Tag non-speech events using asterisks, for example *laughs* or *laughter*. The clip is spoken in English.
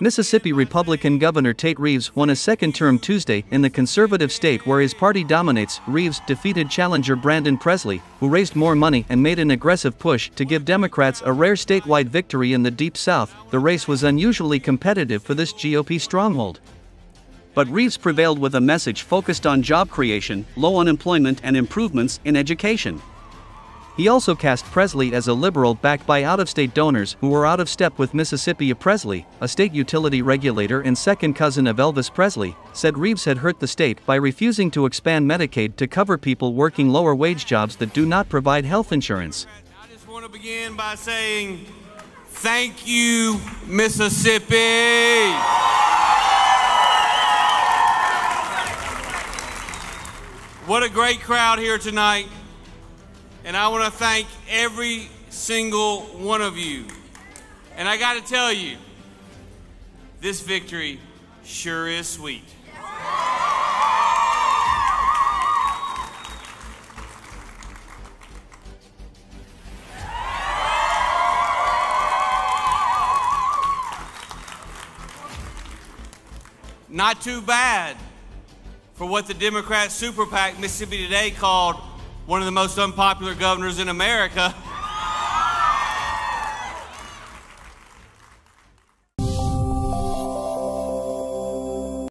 Mississippi Republican Governor Tate Reeves won a second term Tuesday in the conservative state where his party dominates. Reeves defeated challenger Brandon Presley, who raised more money and made an aggressive push to give Democrats a rare statewide victory in the Deep South. The race was unusually competitive for this GOP stronghold. But Reeves prevailed with a message focused on job creation, low unemployment, and improvements in education. He also cast Presley as a liberal backed by out of state donors who were out of step with Mississippi. Presley, a state utility regulator and second cousin of Elvis Presley, said Reeves had hurt the state by refusing to expand Medicaid to cover people working lower wage jobs that do not provide health insurance. I just want to begin by saying thank you, Mississippi. What a great crowd here tonight. And I want to thank every single one of you. And I got to tell you, this victory sure is sweet. Not too bad for what the Democrat super PAC Mississippi Today called one of the most unpopular governors in America. *laughs*